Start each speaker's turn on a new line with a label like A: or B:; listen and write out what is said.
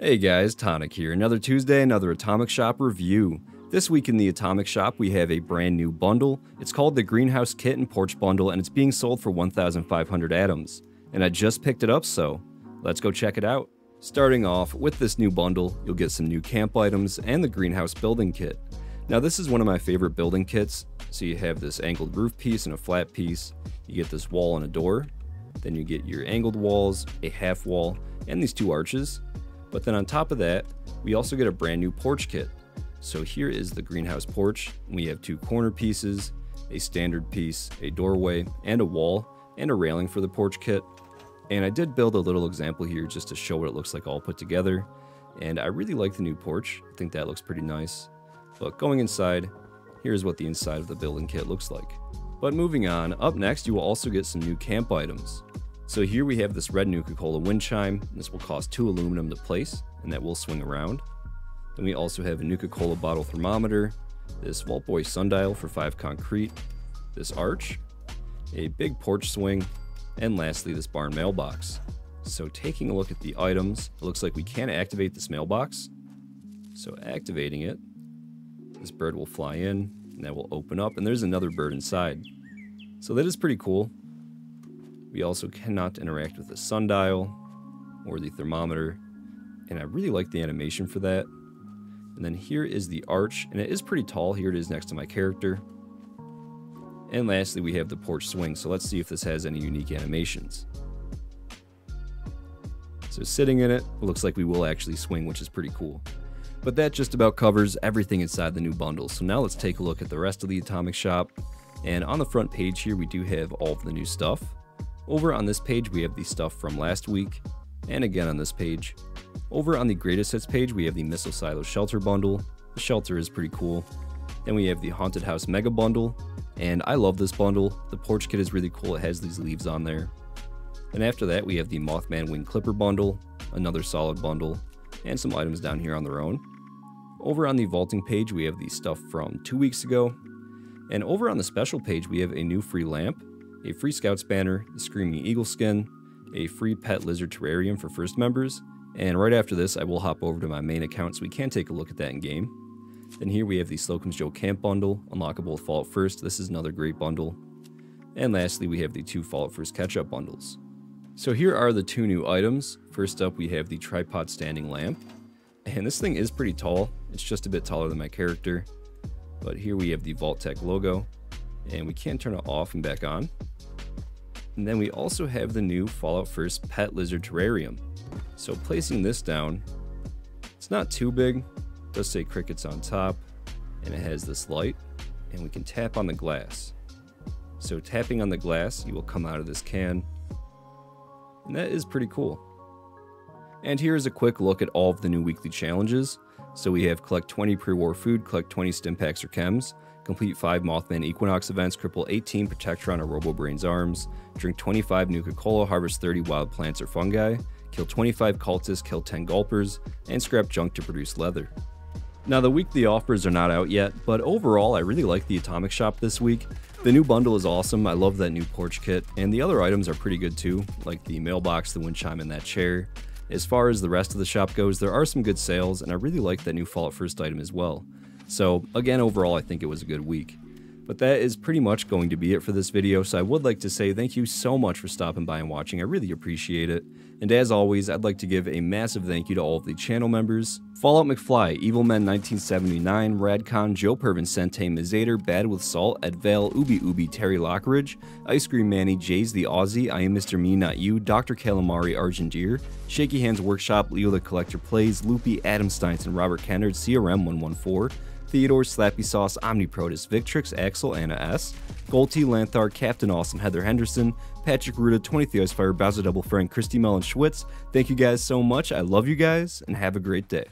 A: Hey guys, Tonic here. Another Tuesday, another Atomic Shop review. This week in the Atomic Shop, we have a brand new bundle. It's called the Greenhouse Kit and Porch Bundle, and it's being sold for 1,500 atoms. And I just picked it up, so let's go check it out. Starting off with this new bundle, you'll get some new camp items and the greenhouse building kit. Now, this is one of my favorite building kits. So, you have this angled roof piece and a flat piece, you get this wall and a door, then you get your angled walls, a half wall, and these two arches. But then on top of that, we also get a brand new porch kit. So here is the greenhouse porch. We have two corner pieces, a standard piece, a doorway, and a wall, and a railing for the porch kit. And I did build a little example here just to show what it looks like all put together. And I really like the new porch. I think that looks pretty nice. But going inside, here's what the inside of the building kit looks like. But moving on, up next you will also get some new camp items. So here we have this red Nuka-Cola wind chime. This will cost 2 aluminum to place, and that will swing around. Then we also have a Nuka-Cola bottle thermometer, this Vault Boy sundial for 5 concrete, this arch, a big porch swing, and lastly this barn mailbox. So taking a look at the items, it looks like we can activate this mailbox. So activating it, this bird will fly in, and that will open up, and there's another bird inside. So that is pretty cool. We also cannot interact with the sundial or the thermometer, and I really like the animation for that. And then here is the arch, and it is pretty tall. Here it is next to my character. And lastly, we have the porch swing, so let's see if this has any unique animations. So sitting in it, it looks like we will actually swing, which is pretty cool. But that just about covers everything inside the new bundle. So now let's take a look at the rest of the Atomic Shop. And on the front page here, we do have all of the new stuff. Over on this page, we have the stuff from last week, and again on this page. Over on the greatest hits page, we have the Missile Silo Shelter Bundle. The shelter is pretty cool. Then we have the Haunted House Mega Bundle, and I love this bundle. The porch kit is really cool, it has these leaves on there. And after that, we have the Mothman Wing Clipper Bundle, another solid bundle, and some items down here on their own. Over on the vaulting page, we have the stuff from two weeks ago. And over on the special page, we have a new free lamp, a free Scouts banner, the Screaming Eagle skin, a free Pet Lizard Terrarium for first members, and right after this I will hop over to my main account so we can take a look at that in game. Then here we have the Slocum's Joe Camp Bundle, unlockable with Fallout First, this is another great bundle. And lastly we have the two Fallout First catch-up bundles. So here are the two new items. First up we have the Tripod Standing Lamp, and this thing is pretty tall, it's just a bit taller than my character. But here we have the Vault-Tec logo, and we can turn it off and back on. And then we also have the new Fallout First Pet Lizard Terrarium. So placing this down, it's not too big, it does say crickets on top, and it has this light, and we can tap on the glass. So tapping on the glass, you will come out of this can, and that is pretty cool. And here's a quick look at all of the new weekly challenges. So we have collect 20 pre-war food, collect 20 stim packs or chems, complete 5 Mothman Equinox events, cripple 18 Protectron or Robobrain's arms, drink 25 Nuka-Cola, harvest 30 wild plants or fungi, kill 25 cultists, kill 10 gulpers, and scrap junk to produce leather. Now the weekly offers are not out yet, but overall I really like the Atomic Shop this week. The new bundle is awesome, I love that new porch kit, and the other items are pretty good too, like the mailbox, the wind chime, and that chair. As far as the rest of the shop goes, there are some good sales, and I really like that new Fallout First item as well. So again, overall, I think it was a good week. But that is pretty much going to be it for this video, so I would like to say thank you so much for stopping by and watching, I really appreciate it. And as always, I'd like to give a massive thank you to all of the channel members, Fallout McFly, Evilman 1979, Radcon, Joe Pervin Sente, Mizader, Bad with Salt, Edvale, Ubi Ubi, Terry Lockridge, Ice Cream Manny, Jays the Aussie, I am Mr. Me Not You, Dr. Calamari, Argendeer, Shaky Hands Workshop, Leo the Collector Plays, Loopy, Adam Steins, and Robert Kennard, CRM 114, Theodore, Slappy Sauce, Omniprotus, Victrix, Axel, Anna S, Golty, Lanthar, Captain Awesome, Heather Henderson, Patrick Ruda, 20th Ice Fire, Bowser Double Friend, Christy Mellon Schwitz. Thank you guys so much. I love you guys, and have a great day.